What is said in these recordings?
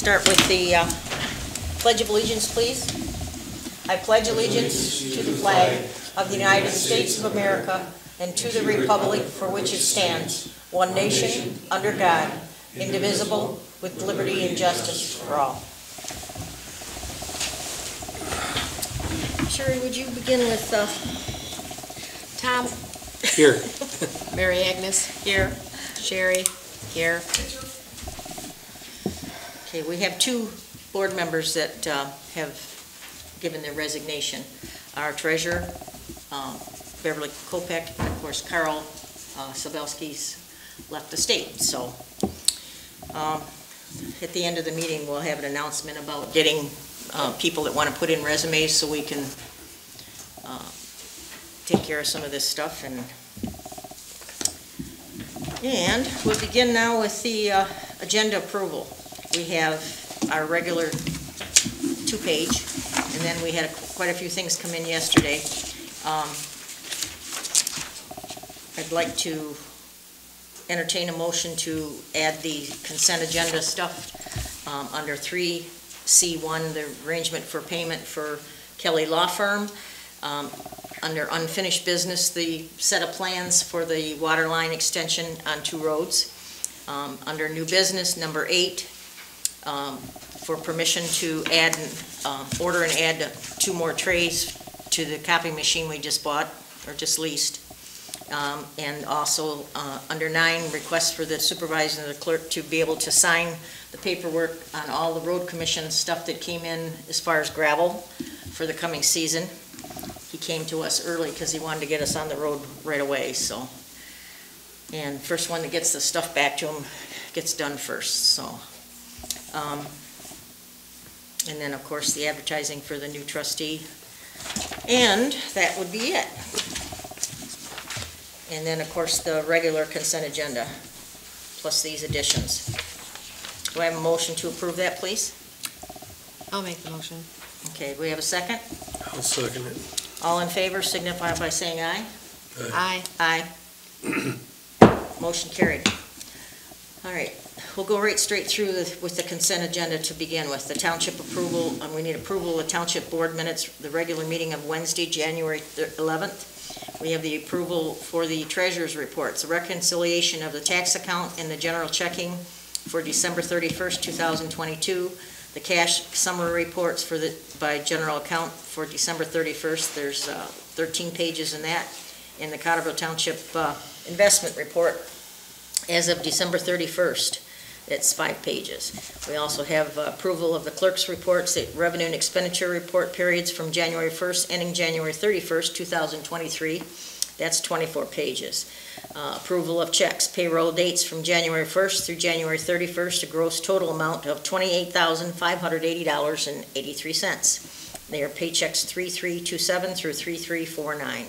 Start with the uh, Pledge of Allegiance, please. I pledge allegiance to the flag of the United States of America and to the republic for which it stands, one nation, under God, indivisible, with liberty and justice for all. Sherry, would you begin with, uh, Tom, Here. Mary Agnes, here? Sherry, here. Okay, we have two board members that uh, have given their resignation. Our treasurer, um, Beverly Kopek, and of course Carl uh, Sabelski's left the state, so um, at the end of the meeting, we'll have an announcement about getting uh, people that want to put in resumes so we can uh, take care of some of this stuff and and we'll begin now with the uh, agenda approval. We have our regular two-page, and then we had quite a few things come in yesterday. Um, I'd like to entertain a motion to add the consent agenda stuff um, under 3C1, the arrangement for payment for Kelly Law Firm. Um, Under unfinished business, the set of plans for the water line extension on two roads. Um, Under new business, number eight, um, for permission to add, uh, order and add two more trays to the copy machine we just bought, or just leased. Um, And also, uh, under nine, request for the supervisor and the clerk to be able to sign the paperwork on all the road commission stuff that came in as far as gravel for the coming season. He came to us early because he wanted to get us on the road right away, so. And first one that gets the stuff back to him gets done first, so. Um, And then, of course, the advertising for the new trustee. And that would be it. And then, of course, the regular consent agenda, plus these additions. Do I have a motion to approve that, please? I'll make the motion. Okay, do we have a second? I'll second it. All in favor signify by saying aye. Aye. Aye. Motion carried. All right, we'll go right straight through the- with the consent agenda to begin with. The township approval, and we need approval of the township board minutes, the regular meeting of Wednesday, January 11th. We have the approval for the treasurer's reports, the reconciliation of the tax account and the general checking for December 31st, 2022, the cash summary reports for the, by general account for December 31st. There's uh, 13 pages in that in the Cottrellville Township uh, Investment Report as of December 31st. It's five pages. We also have approval of the clerk's reports, the revenue and expenditure report periods from January 1st ending January 31st, 2023. That's 24 pages. Uh, Approval of checks, payroll dates from January 1st through January 31st, a gross total amount of $28,580.83. They are paychecks 3327 through 3349.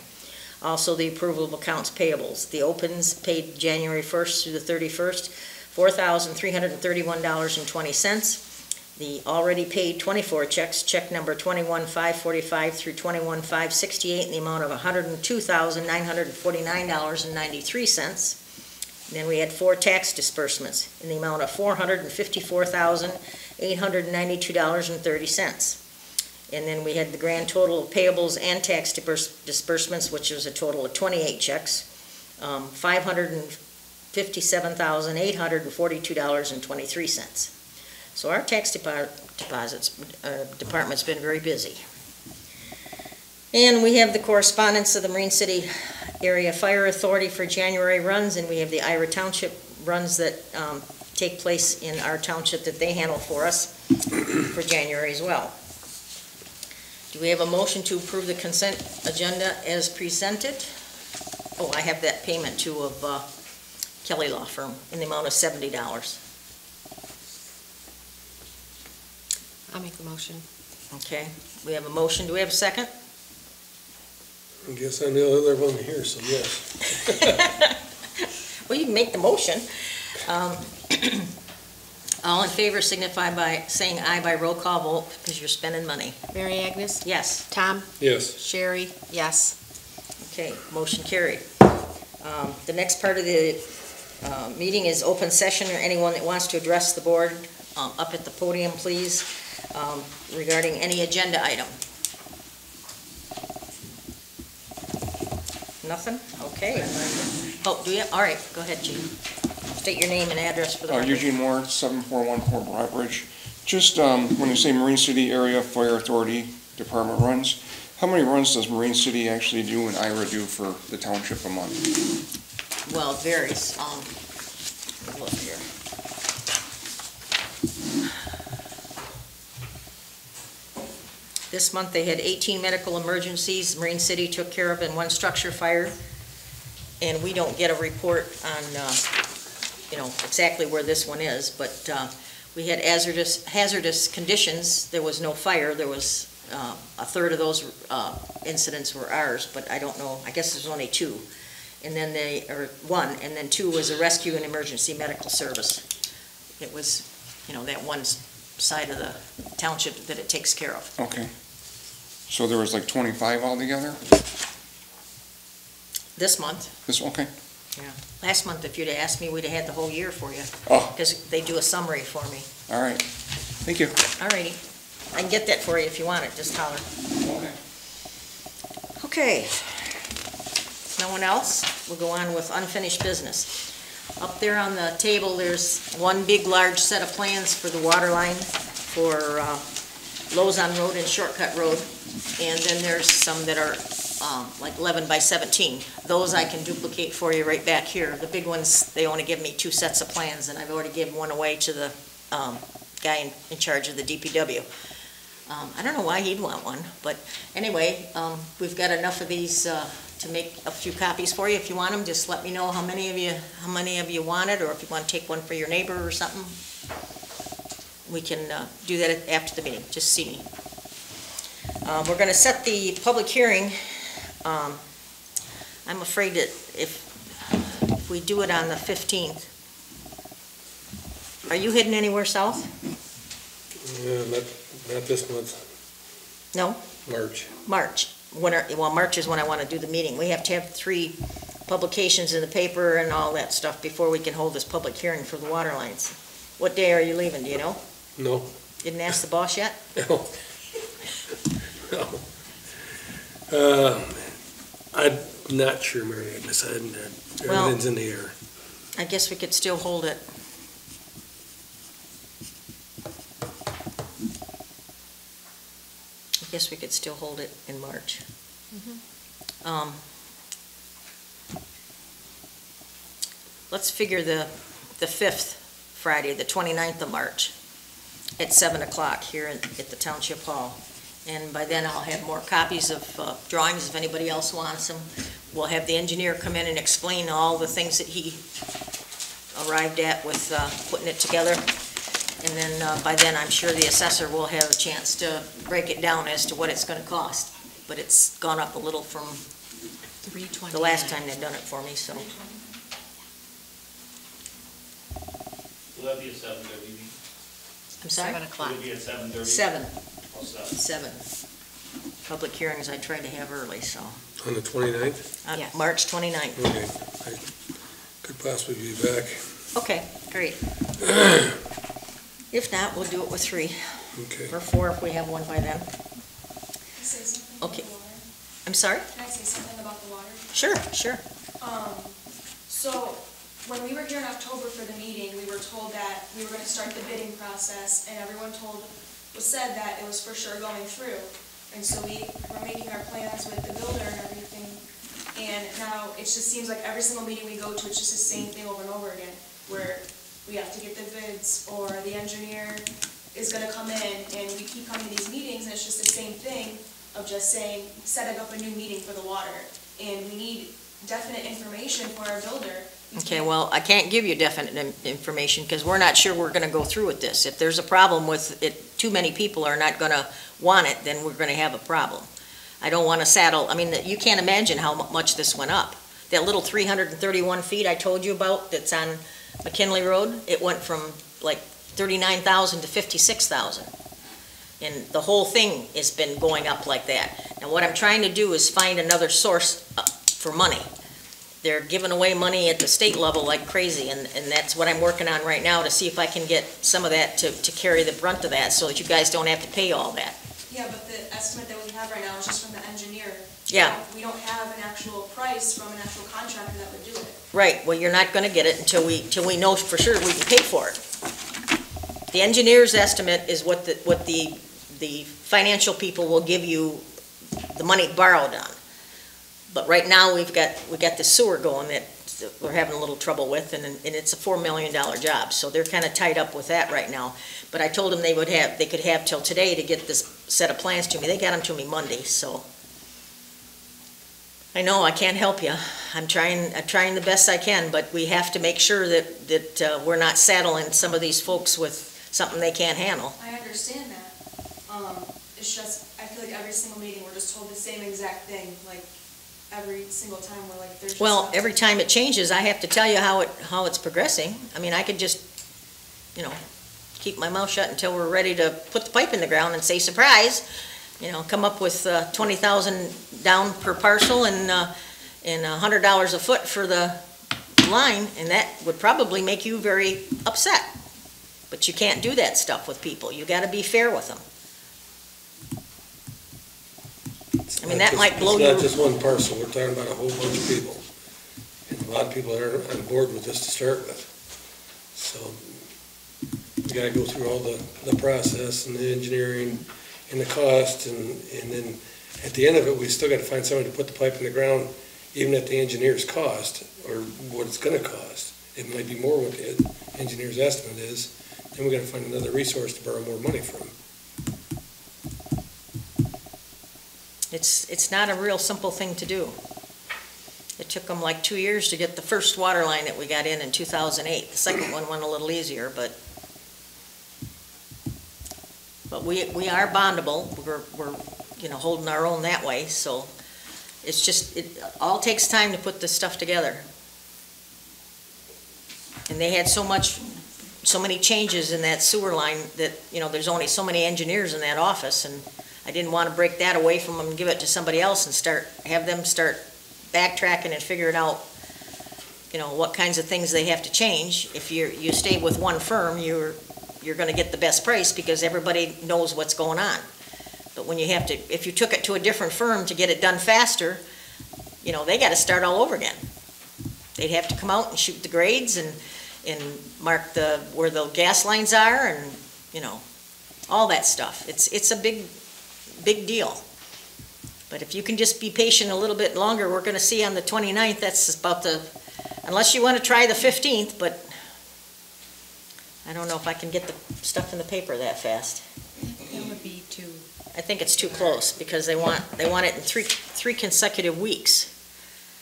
Also, the approval of accounts payables. The opens paid January 1st through the 31st, $4,331.20. The already paid 24 checks, check number 21,545 through 21,568, in the amount of $102,949.93. And Then we had four tax disbursements in the amount of $454,892.30. And then we had the grand total of payables and tax disbursements, which was a total of 28 checks, um, $557,842.23. So our tax depo- deposits, uh, department's been very busy. And we have the correspondence of the Marine City Area Fire Authority for January runs, and we have the Ira Township runs that um, take place in our township that they handle for us for January as well. Do we have a motion to approve the consent agenda as presented? Oh, I have that payment too of uh, Kelly Law Firm in the amount of seventy dollars. I'll make the motion. Okay, we have a motion. Do we have a second? I guess I'm the other one here, so yes. Well, you can make the motion. Um, All in favor signify by saying aye by roll call vote because you're spending money. Mary Agnes, Yes. Tom, Yes. Sherry, yes. Okay, motion carried. Um, The next part of the uh, meeting is open session, or anyone that wants to address the board um, up at the podium, please, um, regarding any agenda item. Nothing? Okay. Oh, do you? All right, go ahead, Gene. State your name and address for the Uh, record. Eugene Moore, 7414 Broadbridge. Just, um, when you say Marine City Area Fire Authority Department runs, how many runs does Marine City actually do and Ira do for the township a month? Well, varies, um, look here. This month, they had eighteen medical emergencies Marine City took care of and one structure fire. And we don't get a report on, uh, you know, exactly where this one is, but, uh, we had hazardous, hazardous conditions. There was no fire, there was, uh, a third of those, uh, incidents were ours, but I don't know, I guess there's only two and then they, or one, and then two was a rescue and emergency medical service. It was, you know, that one side of the township that it takes care of. Okay. So there was like 25 altogether? This month, This, okay. Yeah. Last month, if you'd have asked me, we'd have had the whole year for you, Oh, because they do a summary for me. all right. Thank you. All righty, I can get that for you if you want it, just holler. Okay. Okay. No one else? We'll go on with unfinished business. Up there on the table, there's one big, large set of plans for the water line for uh, Lozon Road and Shortcut Road. And then there's some that are um, like 11 by 17. Those I can duplicate for you right back here. The big ones, they only give me two sets of plans, and I've already given one away to the um, guy in- in charge of the DPW. Um, I don't know why he'd want one, but anyway, um, we've got enough of these uh, to make a few copies for you. If you want them, just let me know how many of you, how many of you want it, or if you want to take one for your neighbor or something. We can uh, do that after the meeting, just see me. Uh, We're going to set the public hearing. Um, I'm afraid that if, if we do it on the 15th, are you heading anywhere south? Yeah, not, this month, No? March. March, when, are- well, March is when I want to do the meeting. We have to have three publications in the paper and all that stuff before we can hold this public hearing for the water lines. What day are you leaving, do you know? No, Didn't ask the boss yet? no. No. Uh, I'm not sure, Mary Agnes, I, Well- everything's in the air. I guess we could still hold it. Guess we could still hold it in March. Um, Let's figure the, the 5th Friday, the 29th of March, at 7 o'clock here in- at the Township Hall. And by then, I'll have more copies of uh, drawings if anybody else wants them. We'll have the engineer come in and explain all the things that he arrived at with uh, putting it together. And then uh, by then, I'm sure the assessor will have a chance to break it down as to what it's going to cost. But it's gone up a little from Three twenty. the last time they've done it for me, so. Will that be at seven thirty? I'm sorry? Seven o'clock. Will it be at seven thirty? Seven, Oh, seven. seven. Public hearings I tried to have early, so. On the 29th? Uh, Yes. March 29th. Okay, I could possibly be back. Okay, great. If not, we'll do it with three, Okay. or four if we have one by then. say something about Okay. the water? I'm sorry? Can I say something about the water? Sure, sure. Um, so, when we were here in October for the meeting, we were told that we were gonna start the bidding process, and everyone told, was said that it was for sure going through. And so we were making our plans with the builder and everything, and now it just seems like every single meeting we go to, it's just the same thing over and over again, where we have to get the bids, or the engineer is gonna come in, and we keep coming to these meetings, and it's just the same thing of just saying, setting up a new meeting for the water. And we need definite information for our builder. Okay, well, I can't give you definite in- information because we're not sure we're going to go through with this. If there's a problem with it, too many people are not going to want it, then we're going to have a problem. I don't want to saddle, I mean, you can't imagine how mu- much this went up. That little 331 feet I told you about that's on McKinley Road, it went from like 39,000 to 56,000. And the whole thing has been going up like that. Now, what I'm trying to do is find another source uh, for money. they're giving away money at the state level like crazy, and, and that's what I'm working on right now, to see if I can get some of that to, to carry the brunt of that, so that you guys don't have to pay all that. Yeah, but the estimate that we have right now is just from the engineer. Yeah. We don't have an actual price from an actual contractor that would do it. Right, well, you're not gonna get it until we, till we know for sure we can pay for it. The engineer's estimate is what the, what the, the financial people will give you the money borrowed on. But right now, we've got, we got the sewer going that we're having a little trouble with, and, and it's a four million dollar job, so they're kinda tied up with that right now. But I told them they would have, they could have till today to get this set of plans to me, they got them to me Monday, so. I know, I can't help you, I'm trying, I'm trying the best I can, but we have to make sure that, that uh, we're not saddling some of these folks with something they can't handle. I understand that. Um, it's just, I feel like every single meeting, we're just told the same exact thing, like, every single time, we're like, there's just. Well, not- every time it changes, I have to tell you how it, how it's progressing. I mean, I could just, you know, keep my mouth shut until we're ready to put the pipe in the ground and say, surprise, you know, come up with uh, twenty thousand down per parcel and, uh, and a hundred dollars a foot for the line, and that would probably make you very upset. But you can't do that stuff with people. You gotta be fair with them. I mean, that just- might blow It's your- not just one parcel, we're talking about a whole bunch of people. And a lot of people are on board with this to start with. So we gotta go through all the, the process and the engineering and the cost and, and then at the end of it, we still gotta find somebody to put the pipe in the ground, even at the engineer's cost or what it's gonna cost. It might be more what the engineer's estimate is, then we gotta find another resource to borrow more money from. It's, it's not a real simple thing to do. It took them like two years to get the first water line that we got in in 2008. The second one went a little easier, but, but we, we are bondable. We're, we're, you know, holding our own that way, so it's just, it all takes time to put this stuff together. And they had so much, so many changes in that sewer line that, you know, there's only so many engineers in that office, and I didn't want to break that away from them and give it to somebody else and start, have them start backtracking and figuring out, you know, what kinds of things they have to change. If you're, you stay with one firm, you're, you're gonna get the best price because everybody knows what's going on. But when you have to, if you took it to a different firm to get it done faster, you know, they gotta start all over again. They'd have to come out and shoot the grades and, and mark the, where the gas lines are and, you know, all that stuff. It's, it's a big, big deal. But if you can just be patient a little bit longer, we're gonna see on the 29th. that's about the, unless you wanna try the fifteenth, but I don't know if I can get the stuff in the paper that fast. That would be too. I think it's too close, because they want, they want it in three, three consecutive weeks.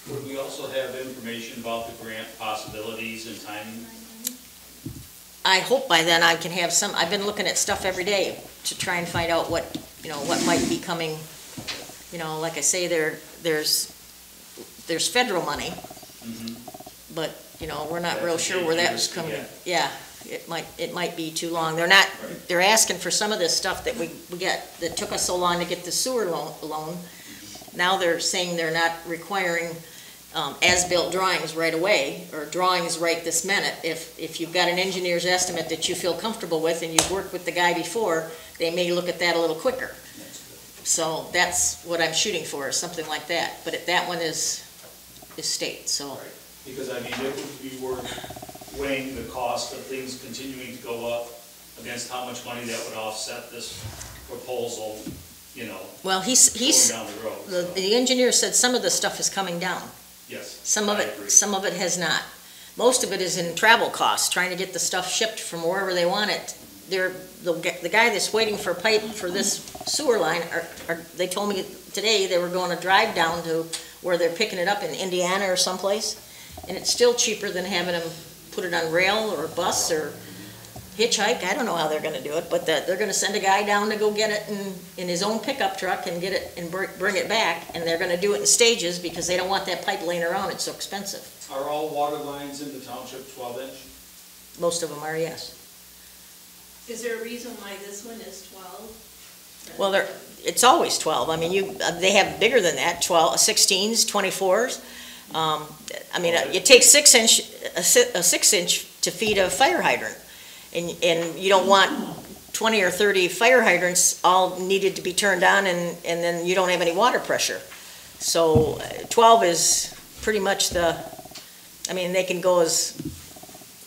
Would we also have information about the grant possibilities and timing? I hope by then I can have some, I've been looking at stuff every day to try and find out what, you know, what might be coming. You know, like I say, there, there's, there's federal money, mm-hmm. but, you know, we're not That real sure where that was coming. get. Yeah, it might, it might be too long. They're not, they're asking for some of this stuff that we, we got, that took us so long to get the sewer loan. Now they're saying they're not requiring, um, as-built drawings right away, or drawings right this minute. If, if you've got an engineer's estimate that you feel comfortable with and you've worked with the guy before, they may look at that a little quicker. So that's what I'm shooting for, is something like that. But it- that one is, is state, so. Because I mean, it would be worth weighing the cost of things continuing to go up against how much money that would offset this proposal, you know, Well, he's, going he's, down the road. the, so, the engineer said some of the stuff is coming down. Yes. Some of I it, agree. some of it has not. Most of it is in travel costs, trying to get the stuff shipped from wherever they want it. They're, the, gu- the guy that's waiting for a pipe for this sewer line, are, are, they told me today they were going to drive down to where they're picking it up in Indiana or someplace. And it's still cheaper than having them put it on rail or bus or hitchhike. I don't know how they're gonna do it, but that, they're gonna send a guy down to go get it in, in his own pickup truck and get it and bring, bring it back. And they're gonna do it in stages because they don't want that pipe laying around, it's so expensive. Are all water lines in the township twelve inch? Most of them are, yes. Is there a reason why this one is twelve? Well, they're, it's always twelve. I mean, you, uh, they have bigger than that, 12, 16s, twenty-fours. Um, I mean, it takes six inch, a six inch to feed a fire hydrant. And, and you don't want twenty or thirty fire hydrants all needed to be turned on and, and then you don't have any water pressure. So uh, twelve is pretty much the, I mean, they can go as,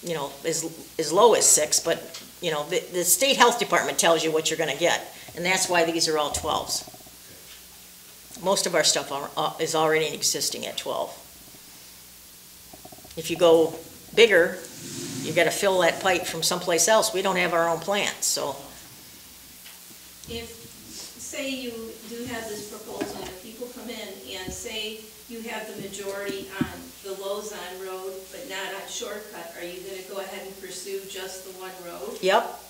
you know, as, as low as six, but, you know, the, the state health department tells you what you're gonna get. And that's why these are all twelves. Most of our stuff are, uh, is already existing at twelve. If you go bigger, you gotta fill that pipe from someplace else. We don't have our own plant, so, If, say you do have this proposal, and people come in and say you have the majority on the Lozon Road, but not on Shortcut, are you gonna go ahead and pursue just the one road? yep,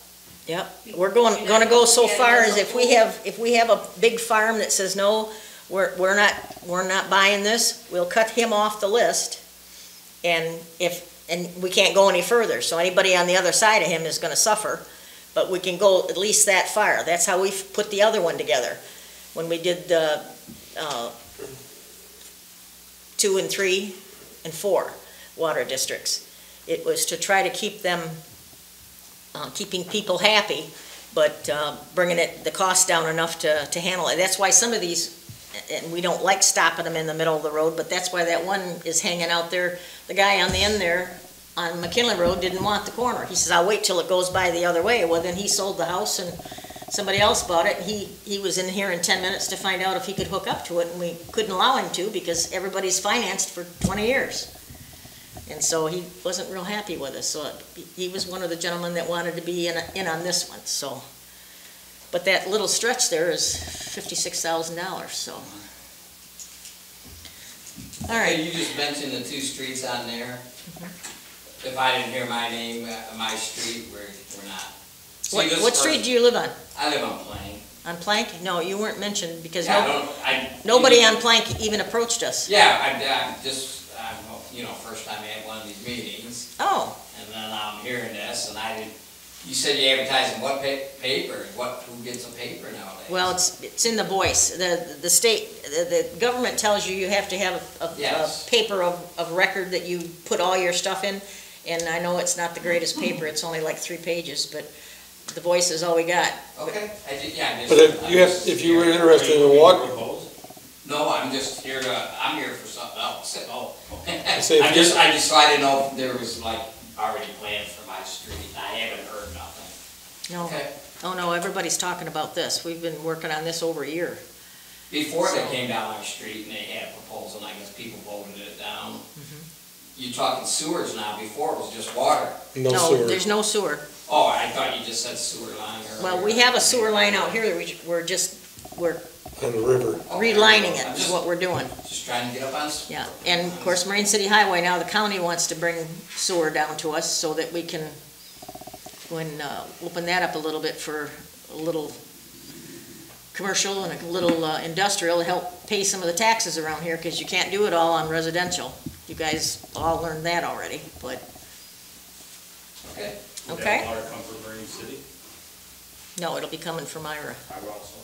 yep. We're going, gonna go so far as if we have, if we have a big farm that says, no, we're, we're not, we're not buying this, we'll cut him off the list. And if, and we can't go any further, so anybody on the other side of him is gonna suffer. But we can go at least that far. That's how we put the other one together. When we did the, uh, two and three and four water districts. It was to try to keep them, uh, keeping people happy, but, uh, bringing it, the cost down enough to, to handle it. That's why some of these, and we don't like stopping them in the middle of the road, but that's why that one is hanging out there. The guy on the end there on McKinley Road didn't want the corner. He says, I'll wait till it goes by the other way. Well, then he sold the house and somebody else bought it. He, he was in here in ten minutes to find out if he could hook up to it, and we couldn't allow him to because everybody's financed for twenty years. And so he wasn't real happy with us, so he was one of the gentlemen that wanted to be in, in on this one, so. But that little stretch there is fifty-six thousand dollars, so. All right. You just mentioned the two streets on there. If I didn't hear my name, uh, my street, we're, we're not. What, what street do you live on? I live on Plank. On Plank? No, you weren't mentioned because Yeah, no, don't, I. nobody on Plank even approached us. Yeah, I, I just, I'm, you know, first time at one of these meetings, Oh, and then I'm hearing this, and I didn't, you said you advertise in what pa- paper, what, who gets a paper nowadays? well, it's, it's in the voice. The, the state, the, the government tells you you have to have a, a- a paper of, of record that you put all your stuff in. And I know it's not the greatest paper, it's only like three pages, but the voice is all we got. Okay, I did, yeah, I just. But if I'm you have, just if you were here- interested in the water, No, I'm just here to, I'm here for something else, oh. say if I just, I just, I didn't know if there was like already plans for my street, I haven't heard nothing. No, Okay, oh no, everybody's talking about this. We've been working on this over a year. before they came down our street and they had a proposal, and I guess people voted it down. Mm-hmm. You're talking sewers now, before it was just water. no No, sewer. there's no sewer. Oh, I thought you just said sewer line earlier. Well, we have a sewer line out here that we, we're just, we're On the river. Okay, relining it, I'm is what we're doing. Just trying to get up on. s- Yeah, and of course, Marine City Highway, now the county wants to bring sewer down to us so that we can, when, uh, open that up a little bit for a little commercial and a little uh, industrial to help pay some of the taxes around here, because you can't do it all on residential. You guys all learned that already, but, Okay. Would Okay. that water come from Marine City? no, it'll be coming from Ira. I also.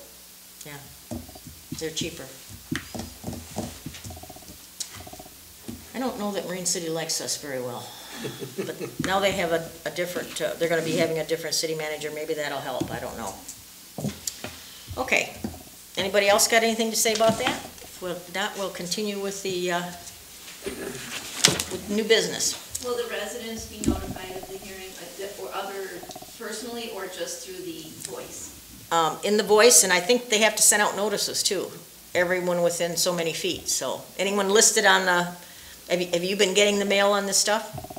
Yeah, they're cheaper. I don't know that Marine City likes us very well. But now they have a, a different, uh, they're gonna be having a different city manager, maybe that'll help, I don't know. Okay, anybody else got anything to say about that? If we'll- not, we'll continue with the, uh, with new business. Will the residents be notified of the hearing, uh, or other, personally, or just through the voice? Um, in the voice, and I think they have to send out notices too, everyone within so many feet, so, anyone listed on the, have you, have you been getting the mail on this stuff?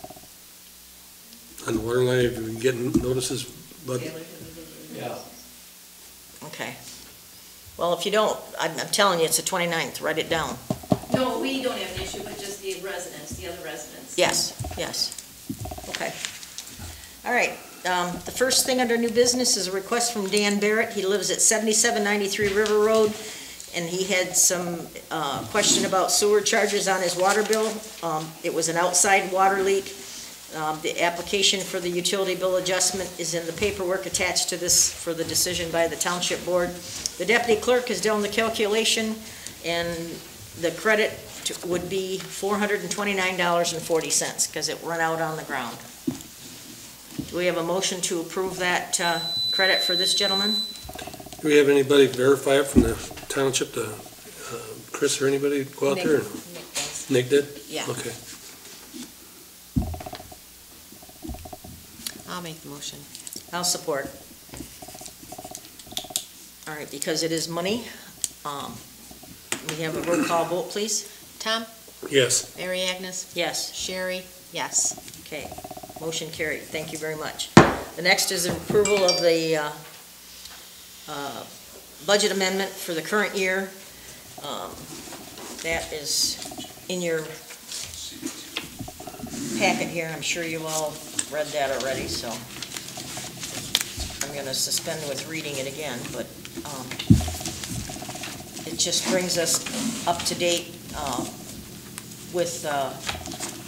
On the water line, if you been getting notices, but Yeah. Okay. Well, if you don't, I'm, I'm telling you, it's the 29th, write it down. No, we don't have an issue, but just the residents, the other residents. Yes, yes. Okay. All right, um, the first thing under new business is a request from Dan Barrett. He lives at 7793 River Road, and he had some, uh, question about sewer charges on his water bill. Um, it was an outside water leak. Um, the application for the utility bill adjustment is in the paperwork attached to this for the decision by the township board. The deputy clerk has done the calculation, and the credit correct would be four hundred and twenty-nine dollars and forty cents, because it run out on the ground. Do we have a motion to approve that, uh, credit for this gentleman? Do we have anybody verify it from the township, the, uh, Chris or anybody go out Nick- there? Nick does. Nick did? Yeah, Okay. I'll make the motion. I'll support. All right, because it is money, um, we have a roll call vote, please? Tom? Yes. Mary Agnes? Yes. Sherry? Yes. Okay, motion carried, thank you very much. The next is an approval of the uh, uh, budget amendment for the current year. Um, That is in your packet here, I'm sure you've all read that already, so I'm gonna suspend with reading it again, but um, it just brings us up to date uh, with uh,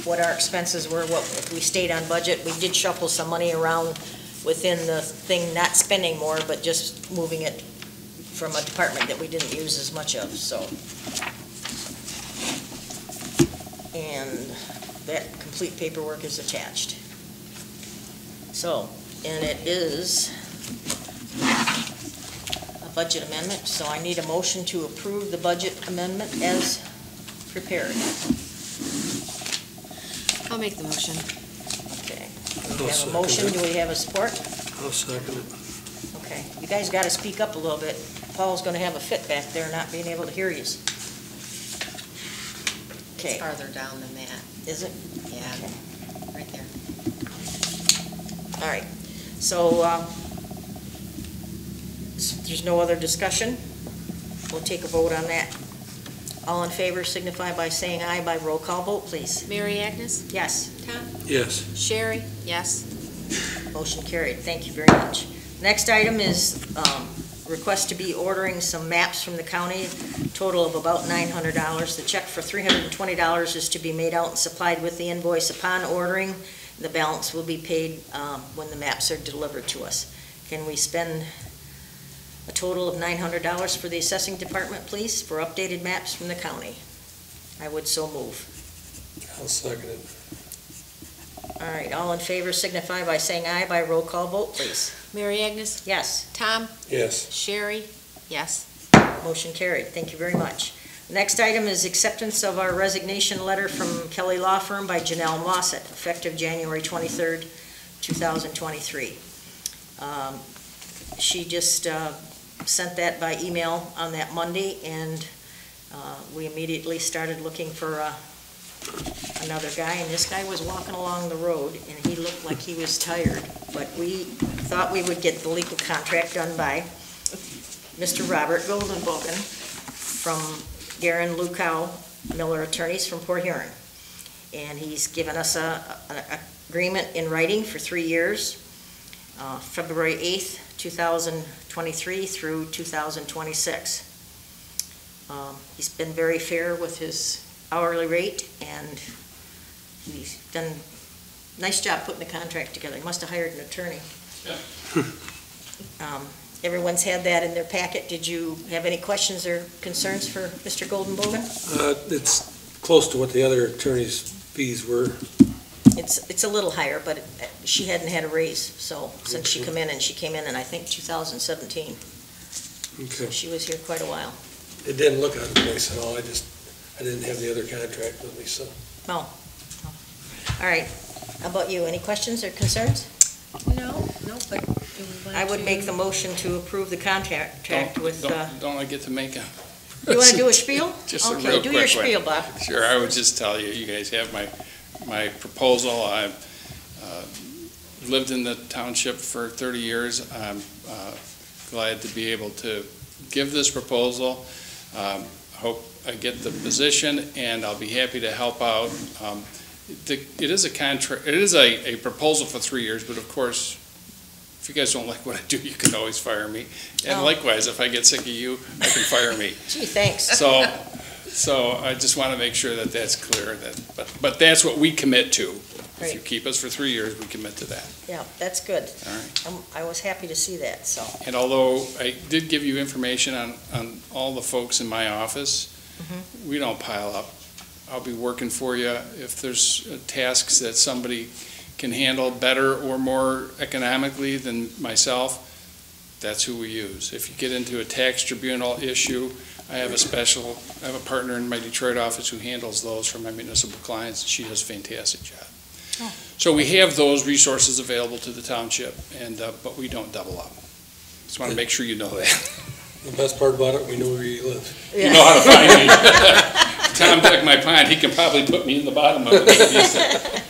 what our expenses were, what, if we stayed on budget. We did shuffle some money around within the thing, not spending more, but just moving it from a department that we didn't use as much of, so. And that complete paperwork is attached. So, and it is a budget amendment, so I need a motion to approve the budget amendment as prepared. I'll make the motion. Okay. I'll We have a second motion, it. do we have a support? I'll second it. Okay, you guys gotta speak up a little bit. Paul's gonna have a fit back there, not being able to hear you. Okay, It's farther down than that. is it? Yeah, Okay. Right there. All right, so, uh, s- there's no other discussion? We'll take a vote on that. All in favor signify by saying aye by roll call vote, please. Mary Agnes? Yes, Tom? Yes. Sherry? Yes. motion carried, thank you very much. Next item is, um, request to be ordering some maps from the county, total of about nine hundred dollars. The check for three hundred and twenty dollars is to be made out and supplied with the invoice upon ordering. The balance will be paid, um, when the maps are delivered to us. Can we spend a total of nine hundred dollars for the assessing department, please, for updated maps from the county? I would so move. I'll second it. All right, all in favor signify by saying aye by roll call vote, please. Mary Agnes? Yes. Tom? Yes. Sherry? Yes. Motion carried. Thank you very much. Next item is acceptance of our resignation letter from Kelly Law Firm by Janelle Mossett, effective January 23rd, 2023. Um, She just uh, sent that by email on that Monday, and uh, we immediately started looking for uh, another guy, and this guy was walking along the road, and he looked like he was tired, but we thought we would get the legal contract done by Mr. Robert Goldenbogen from Garan Lucow Miller Attorneys from Port Huron. And he's given us a, a- a agreement in writing for three years, uh, February 8th, 2023 through 2026. Um, He's been very fair with his hourly rate, and he's done, a nice job putting the contract together. He must have hired an attorney. Um, Everyone's had that in their packet. Did you have any questions or concerns for Mr. Goldenbogen? Uh, it's close to what the other attorney's fees were. It's, it's a little higher, but uh, she hadn't had a raise, so, since she come in, and she came in in, I think, 2017. Okay. She was here quite a while. It didn't look out of place at all. I just, I didn't have the other contract with me, so. Oh, oh. all right. How about you? Any questions or concerns? No, no, but do we want I would to- make the motion to approve the contract contract Don't- with, uh, Don't, don't I get to make a? you want to do a spiel? Just a Okay, real do your quick one. spiel, Bob. Sure, I would just tell you, you guys have my, my proposal. I've uh, lived in the township for 30 years. I'm uh, glad to be able to give this proposal. Um, Hope I get the position, and I'll be happy to help out. Um, the- It is a contract, it is a, a proposal for three years, but of course, if you guys don't like what I do, you can always fire me. And Oh. likewise, if I get sick of you, I can fire me. Gee, thanks. So, so I just want to make sure that that's clear, that, but, but that's what we commit to. If you keep us for three years, we commit to that, Yeah, that's good. all right? Um, I was happy to see that, so. And although I did give you information on, on all the folks in my office, Mhm. we don't pile up I'll be working for you. If there's uh, tasks that somebody can handle better or more economically than myself, that's who we use. If you get into a tax tribunal issue, I have a special, I have a partner in my Detroit office who handles those for my municipal clients. She does a fantastic job. Oh. So we have those resources available to the township, and, uh, but we don't double up. Just want to make sure you know that. The best part about it, we know where you live. You know how to find me. Tom dug my pond, he can probably put me in the bottom of it.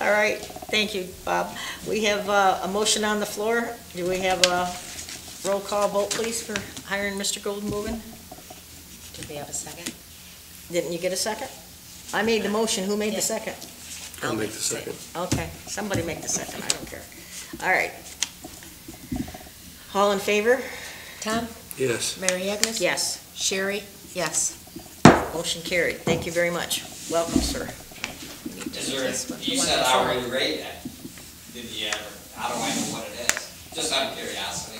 Thanks. All right, thank you, Bob. We have uh, a motion on the floor. Do we have a roll call vote, please, for hiring Mr. Goldenbogen? Do we have a second? Didn't you get a second? I made the motion, who made the second? I'll make the second. Okay, somebody make the second, I don't care. All right. All in favor? Tom? Yes. Mary Agnes? Yes, Sherry? Yes. motion carried. Thank you very much. Welcome, sir. Is there, you said hourly rate, uh, did you ever, how do I know what it is? Just out of curiosity.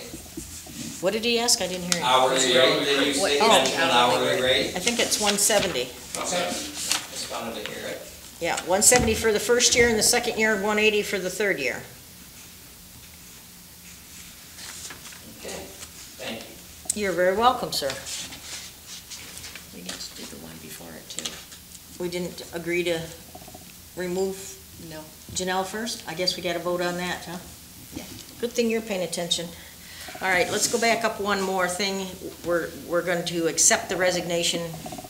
What did he ask? I didn't hear you. Hourly rate, did you say, What- oh. mention an hourly rate? I think it's 170. Okay, just wanted to hear it. Yeah, 170 for the first year, and the second year, 180 for the third year. Okay, thank you. You're very welcome, sir. We need to do the one before it too. We didn't agree to remove No. Janelle first? I guess we got to vote on that, huh? Yeah. Good thing you're paying attention. All right, let's go back up one more thing. We're, we're going to accept the resignation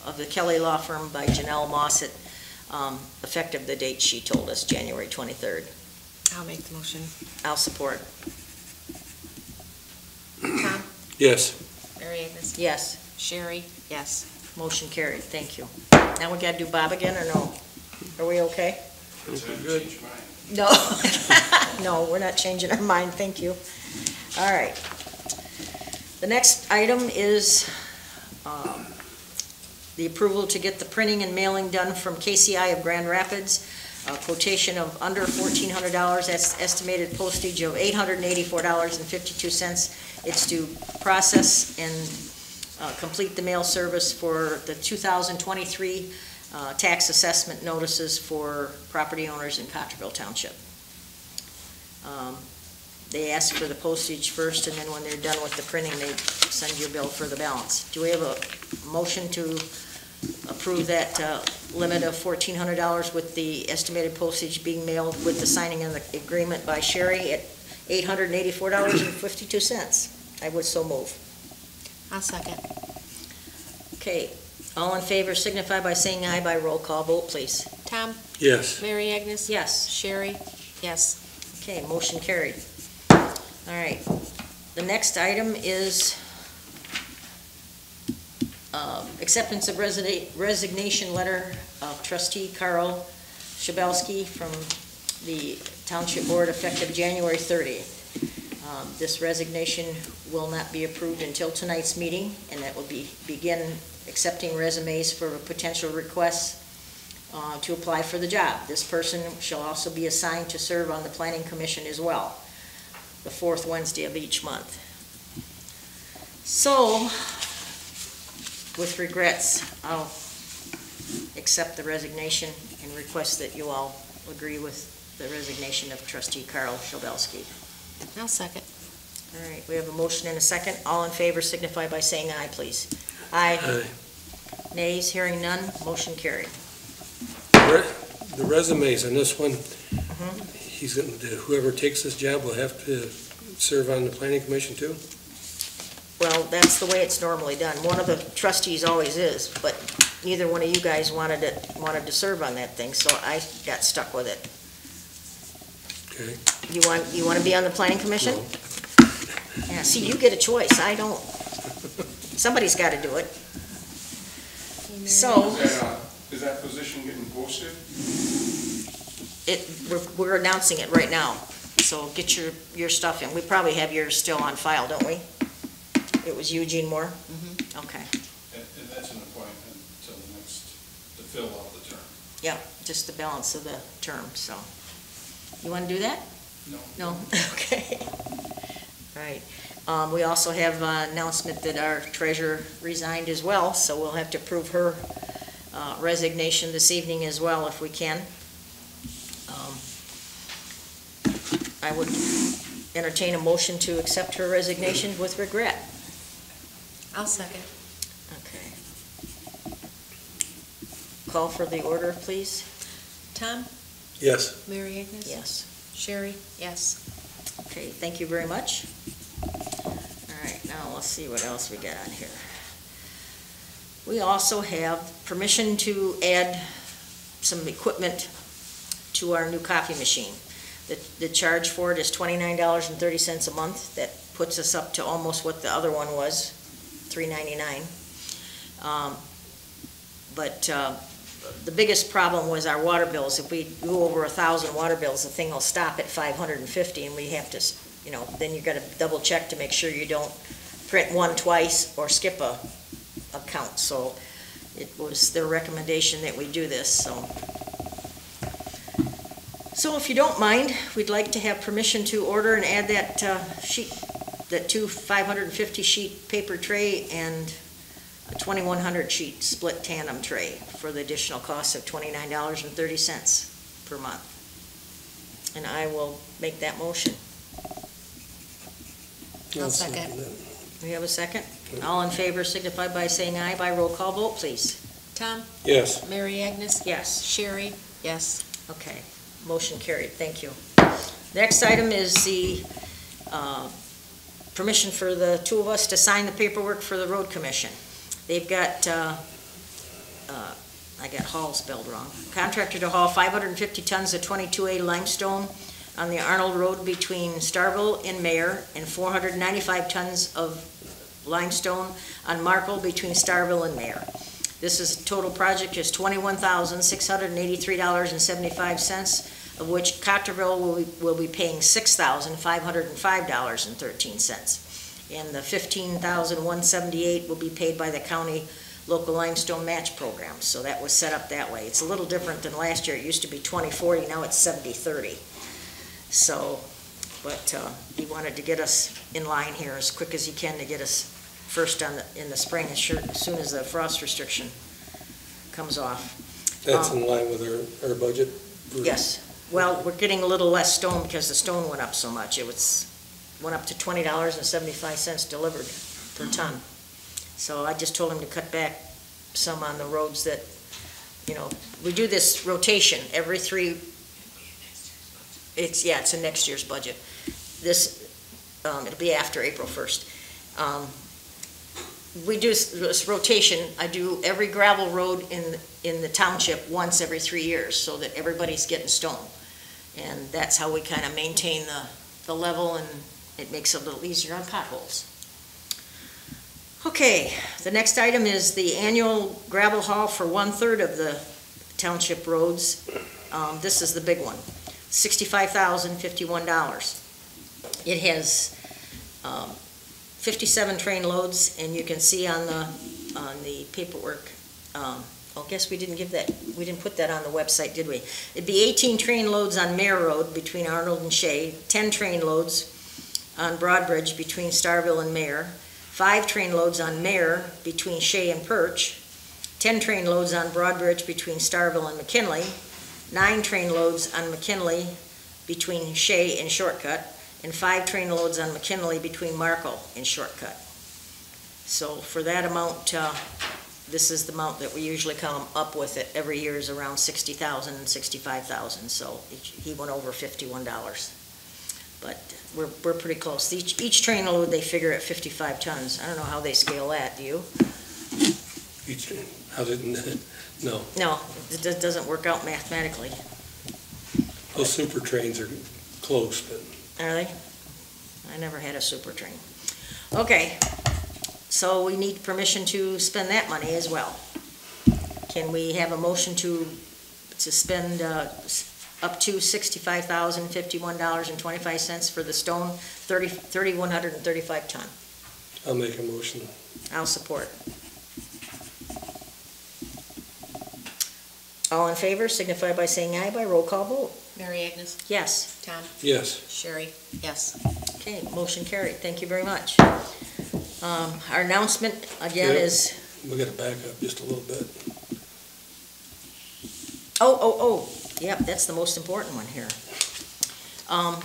of the Kelly Law Firm by Janelle Mossett, um, effective the date she told us, January 23rd. I'll make the motion. I'll support. Tom? Yes. Mary Agnes? Yes, Sherry? Yes. motion carried. Thank you. Now we got to do Bob again, or no? Are we okay? Good. No, no, we're not changing our mind, thank you. All right. The next item is um, the approval to get the printing and mailing done from KCI of Grand Rapids. A quotation of under fourteen hundred dollars, that's estimated postage of eight hundred and eighty-four dollars and fifty-two cents. It's to process and uh, complete the mail service for the two thousand twenty-three uh, tax assessment notices for property owners in Cottrellville Township. Um, They ask for the postage first, and then when they're done with the printing, they send you a bill for the balance. Do we have a motion to approve that uh, limit of fourteen hundred dollars with the estimated postage being mailed with the signing of the agreement by Sherry at eight hundred and eighty-four dollars and fifty-two cents? I would so move. I'll second. Okay, all in favor signify by saying aye by roll call vote, please. Tom? Yes. Mary Agnes? Yes. Sherry? Yes. Okay, motion carried. All right, the next item is um, acceptance of resida- resignation letter of trustee Carl Shabelski from the Township Board effective January 30th. Um, This resignation will not be approved until tonight's meeting, and that will be, begin accepting resumes for potential requests uh, to apply for the job. This person shall also be assigned to serve on the planning commission as well, the fourth Wednesday of each month. So, with regrets, I'll accept the resignation and request that you all agree with the resignation of trustee Carl Shabelski. I'll second. All right, we have a motion and a second. All in favor signify by saying aye, please. Aye. Aye. Nays, hearing none, motion carried. Re- The resumes on this one, he's, gonna- whoever takes this job will have to serve on the planning commission too? Well, that's the way it's normally done. One of the trustees always is, but neither one of you guys wanted it, wanted to serve on that thing, so I got stuck with it. Okay. You want, you want to be on the planning commission? Yeah, see, you get a choice, I don't. Somebody's got to do it. So, Is that, uh, is that position getting posted? it, we're, we're announcing it right now, so get your, your stuff in. We probably have yours still on file, don't we? It was Eugene Moore? Mm-hmm. Okay, And and that's an appointment until the next, to fill out the term. yeah, just the balance of the term, so. You want to do that? No. No, okay. All right. Um, we also have an announcement that our treasurer resigned as well, so we'll have to approve her uh, resignation this evening as well, if we can. Um, I would entertain a motion to accept her resignation with regret. I'll second. Okay. Call for the order, please. Tom? Yes, Mary Agnes? Yes. Sherry? Yes. Okay, thank you very much. Let's see what else we got on here. We also have permission to add some equipment to our new coffee machine. The, the charge for it is twenty-nine dollars and thirty cents a month. That puts us up to almost what the other one was, three ninety-nine. Um, But, uh, the biggest problem was our water bills. If we go over a thousand water bills, the thing will stop at five hundred and fifty, and we have to, you know, then you've gotta double check to make sure you don't print one twice or skip a account. So it was their recommendation that we do this, so. So if you don't mind, we'd like to have permission to order and add that uh, sheet, that two five hundred and fifty sheet paper tray and a 2100 sheet split tandem tray for the additional cost of $29.30 per month. And I will make that motion. I'll second. That. We have a second? All in favor signify by saying aye by roll call vote, please. Tom? Yes, Mary Agnes? Yes. Sherry? Yes. Okay, motion carried, thank you. Next item is the uh, permission for the two of us to sign the paperwork for the road commission. They've got, uh, uh, I got Hall spelled wrong, contractor to haul 550 tons of 22A limestone on the Arnold Road between Starville and Mayor, and 495 tons of limestone on Markle between Starville and Mayor. This is, a total project is twenty-one thousand, six hundred and eighty-three dollars and seventy-five cents, of which Cottrellville will, be- will be paying six thousand, five hundred and the fifteen thousand, one seventy-eight will be paid by the county local limestone match program, so that was set up that way. It's a little different than last year, it used to be twenty-forty, now it's seventy-thirty. So, but, uh, he wanted to get us in line here as quick as he can to get us first on the, in the spring, as sure, as soon as the frost restriction comes off. that's in line with our, our budget. Yes, well, we're getting a little less stone because the stone went up so much. It was, went up to twenty dollars and seventy-five cents delivered per ton. So I just told him to cut back some on the roads that, you know, we do this rotation every three, it's, yeah, it's in next year's budget. This, um, it'll be after April first. Um, we do this rotation, I do every gravel road in, in the township once every three years, so that everybody's getting stone. And that's how we kind of maintain the, the level, and it makes it a little easier on potholes. Okay, the next item is the annual gravel haul for one-third of the township roads. Um, this is the big one, sixty-five thousand fifty-one dollars. It has, um, fifty-seven train loads, and you can see on the, on the paperwork, um, oh, guess we didn't give that, we didn't put that on the website, did we? It'd be eighteen train loads on Mare Road between Arnold and Shea, ten train loads on Broadbridge between Starville and Mare, five train loads on Mare between Shea and Perch, ten train loads on Broadbridge between Starville and McKinley, nine train loads on McKinley between Shea and Shortcut, and five train loads on McKinley between Markle and Shortcut. So for that amount, uh, this is the amount that we usually come up with it every year is around sixty thousand and sixty-five thousand, so he went over fifty-one dollars. But we're, we're pretty close. Each, each train load, they figure at fifty-five tons. I don't know how they scale that, do you? Each, how did, no, No, it doesn't work out mathematically, those super trains are close, but are they? I never had a super train. Okay, so we need permission to spend that money as well. Can we have a motion to, to spend, uh, up to sixty-five thousand fifty-one dollars and twenty-five cents for the stone, thirty, thirty-one hundred and thirty-five ton? I'll make a motion. I'll support. All in favor signify by saying aye by roll call vote. Mary Agnes? Yes. Tom? Yes, Sherry? Yes. Okay, motion carried. Thank you very much. Um, Our announcement again Yeah. is, we gotta back up just a little bit. Oh, oh, oh, yep, that's the most important one here. Um,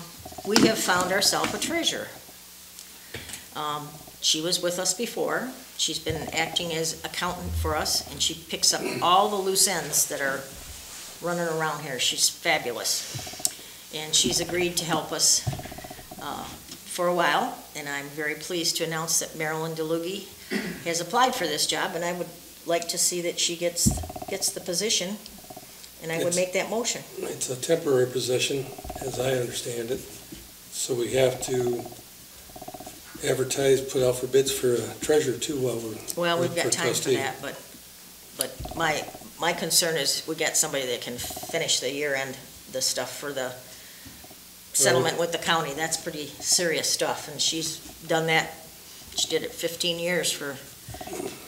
we have found ourselves a treasurer. Um, she was with us before, she's been acting as accountant for us, and she picks up all the loose ends that are running around here, she's fabulous. And she's agreed to help us, uh, for a while, and I'm very pleased to announce that Marilyn DeLugie has applied for this job, and I would like to see that she gets, gets the position, and I would It's- make that motion. It's a temporary position, as I understand it, so we have to advertise, put out for bids for a treasurer too while we're. Well, we've got for time for trustee. that, but, but my, my concern is we get somebody that can finish the year end, the stuff for the settlement with the county, that's pretty serious stuff, and she's done that, she did it fifteen years for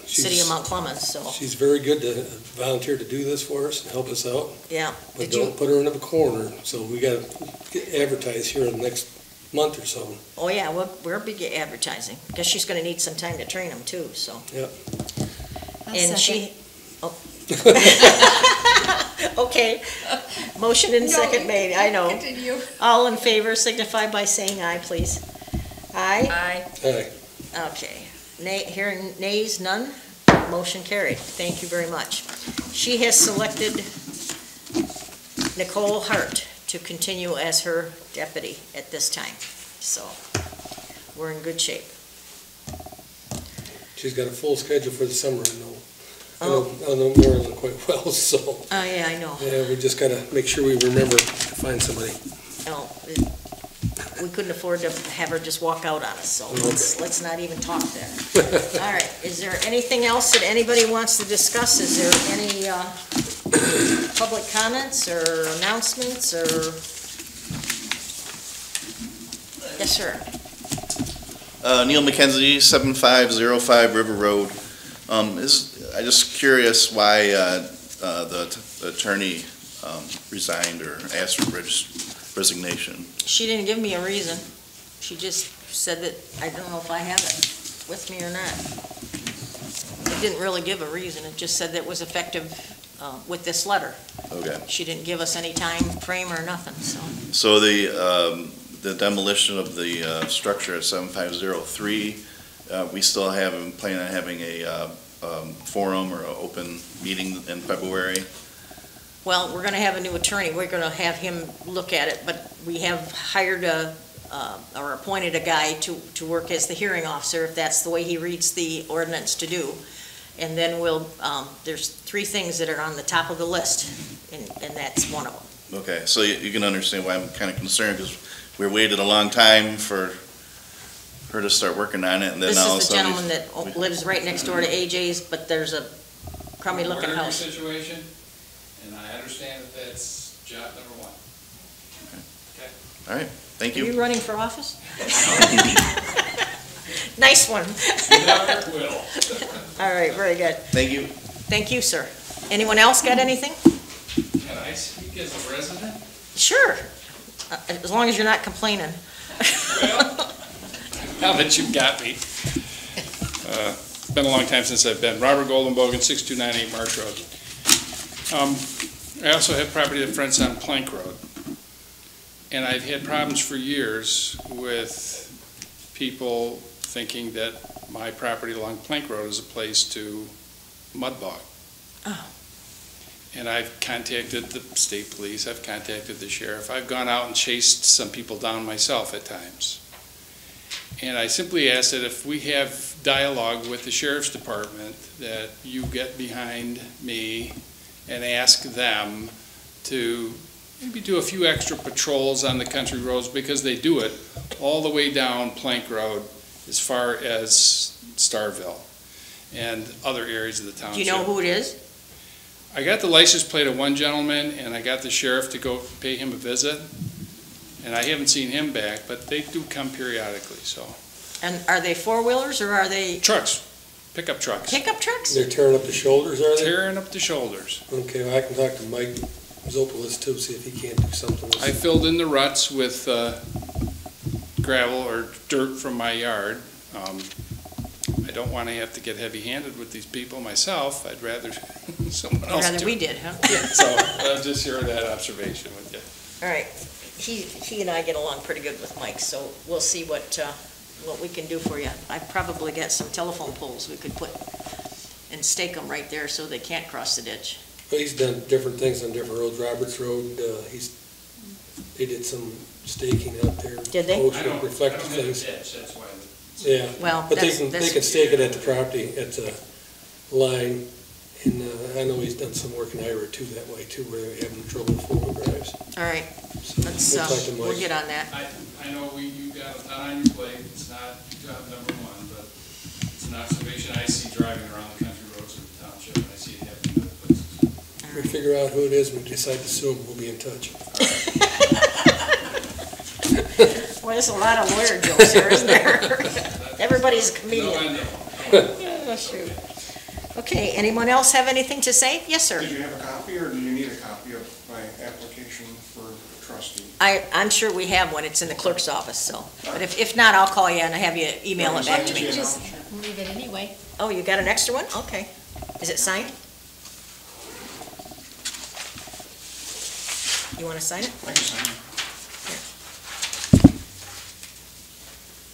city of She's- Mount Clemens, so, She's very good to volunteer to do this for us and help us out, yeah. but Did you, don't put her in a corner, so we gotta get advertised here in the next month or so. oh yeah, we're, we're big advertising, because she's gonna need some time to train them too, so. Yep. And she, oh. Okay, motion and second made, I know. Continue. All in favor signify by saying aye, please. Aye? Aye. Aye. Okay. Nay, hearing nays, none? Motion carried. Thank you very much. She has selected Nicole Hart to continue as her deputy at this time. So, we're in good shape. She's got a full schedule for the summer, I know. I Oh. know, I know Marilyn quite well, so, Oh, yeah, I know. yeah, we just gotta make sure we remember to find somebody. No, it- we couldn't afford to have her just walk out on us, so let's, let's not even talk there. All right, is there anything else that anybody wants to discuss? Is there any, uh, public comments or announcements or? Yes, sir. Uh, Neil McKenzie, 7505 River Road. Um, is, I just curious why, uh, uh, the t- attorney, um, resigned or asked for regis- resignation. She didn't give me a reason. She just said that, I don't know if I have it with me or not. It didn't really give a reason. It just said that it was effective, uh, with this letter. Okay. She didn't give us any time frame or nothing, so. So the, um, the demolition of the, uh, structure at 7503, uh, we still have, and plan on having a, uh, um, forum or an open meeting in February? Well, we're gonna have a new attorney, we're gonna have him look at it, but we have hired a, uh, or appointed a guy to, to work as the hearing officer, if that's the way he reads the ordinance to do. And then we'll, um, there's three things that are on the top of the list, and, and that's one of them. Okay, so you, you can understand why I'm kind of concerned, because we waited a long time for her to start working on it, and then This all of a is the sudden. gentleman that o- lives right next door to AJ's, but there's a crummy looking Aware house. situation, and I understand that that's job number one. Okay, all right, thank you. Are you. you running for office? Nice one. Never will. All right, very good. Thank you. Thank you, sir. Anyone else got anything? Can I speak as a resident? Sure, Uh, as long as you're not complaining. Well, now that you've got me. Uh, It's been a long time since I've been. Robert Goldenbogen, 6298 Marsh Road. Um, I also have property that fronts on Plank Road. And I've had problems for years with people thinking that my property along Plank Road is a place to mud bog. Oh. And I've contacted the state police, I've contacted the sheriff, I've gone out and chased some people down myself at times. And I simply ask that if we have dialogue with the sheriff's department, that you get behind me and ask them to maybe do a few extra patrols on the country roads, because they do it all the way down Plank Road as far as Starville and other areas of the town. Do township. you know who it is? I got the license plate of one gentleman, and I got the sheriff to go pay him a visit, and I haven't seen him back, but they do come periodically, so. And are they four-wheelers or are they Trucks, pickup trucks, pickup trucks? They're tearing up the shoulders, are they? tearing up the shoulders. Okay, well, I can talk to Mike Zopolis too, see if he can't do something with I filled in the ruts with uh, gravel or dirt from my yard. Um, I don't want to have to get heavy-handed with these people myself. I'd rather someone else do Rather it. we did, huh? Yeah. So, I'll just share that observation with you. All right. He, he and I get along pretty good with Mike, so we'll see what, uh, what we can do for you. I've probably got some telephone poles we could put and stake them right there so they can't cross the ditch. But he's done different things on different roads. Roberts Road, uh, he's, they did some staking out there. Did they? Poles I don't, I don't have a things. ditch, that's why. Yeah, Well, but they that's, can, they that's, can stake it at the property, at the line. And uh, I know he's done some work in Ira too, that way too, where they're having trouble with four-wheel drives. all right, So let's, we'll uh, talk to we'll get on that. I, I know we, you got a ton on your plate, it's not job number one, but it's an observation I see driving around the country roads of the township, and I see it happening other places. We figure out who it is, we decide to sue him, we'll be in touch. Well, there's a lot of lawyer jokes here, isn't there? Everybody's a No, comedian. I know. Yeah, shoot. Okay, anyone else have anything to say? Yes, sir. Did you have a copy, or do you need a copy of my application for trustee? I, I'm sure we have one, it's in the clerk's office, so, but if, if not, I'll call you and have you email it back to me. You just leave it anyway. Oh, you got an extra one? Okay. Is it signed? You want to sign it? I can sign it.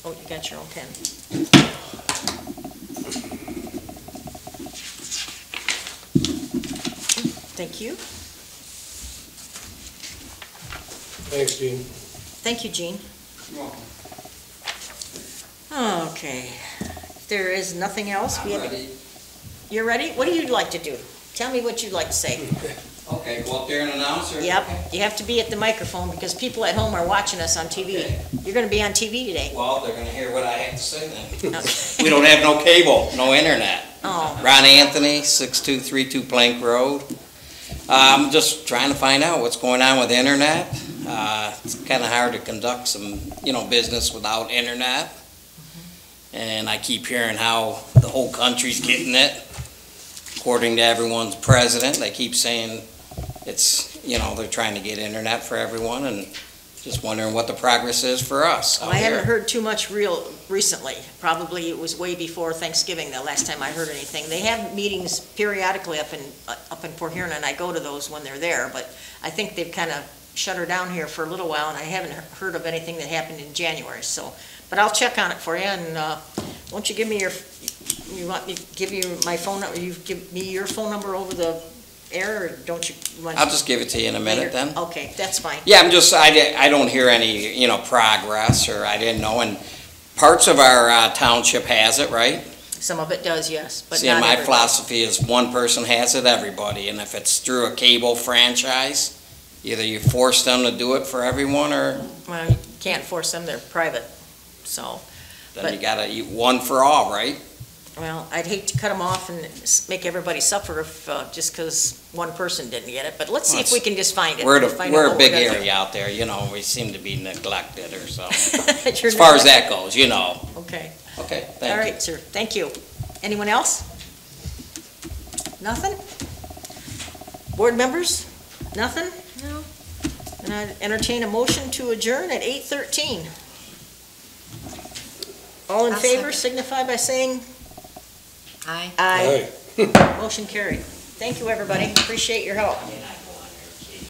Oh, you got your own pen. Thank you. Thanks, Gene. Thank you, Jean. You're welcome. Okay. If There is nothing else? I'm have. ready. You're ready? What do you like to do? Tell me what you'd like to say. Okay, go up there and announce or? Yep, you have to be at the microphone because people at home are watching us on TV. You're gonna be on TV today. Well, they're gonna hear what I have to say then. Okay. We don't have no cable, no internet. Oh, Ron Anthony, 6232 Plank Road. I'm just trying to find out what's going on with the internet. Uh, It's kind of hard to conduct some, you know, business without internet. And I keep hearing how the whole country's getting it. According to everyone's president, they keep saying it's, you know, they're trying to get internet for everyone and just wondering what the progress is for us out I haven't heard too much real recently. Probably it was way before Thanksgiving, the last time I heard anything. They have meetings periodically up in, uh, up in Port Huron, and I go to those when they're there, but I think they've kind of shut her down here for a little while, and I haven't heard of anything that happened in January, so. But I'll check on it for you, and, uh, won't you give me your, you want me to give you my phone number, you give me your phone number over the air, or don't you? want- I'll just give it to you in a minute then. Okay, that's fine. Yeah, I'm just, I, I don't hear any, you know, progress, or I didn't know, and parts of our uh, township has it, right? Some of it does, yes, but See, not my everybody. philosophy is one person has it, everybody, and if it's through a cable franchise, either you force them to do it for everyone, or Well, you can't force them, they're private, so, then you gotta eat one for all, right? Well, I'd hate to cut them off and s- make everybody suffer if, uh, just because one person didn't get it, but let's see if we can just find it. We're, the- Find out we're a big gonna do. area out there, you know, we seem to be neglected or so, You're as far as not- that goes, you know. Okay, Okay, all thank you. right, sir, thank you. Anyone else? Nothing? Board members? Nothing? No. And I entertain a motion to adjourn at eight thirteen. All in I'll favor second. signify by saying Aye. aye. Aye. Motion carried. Thank you, everybody. Appreciate your help. I mean, I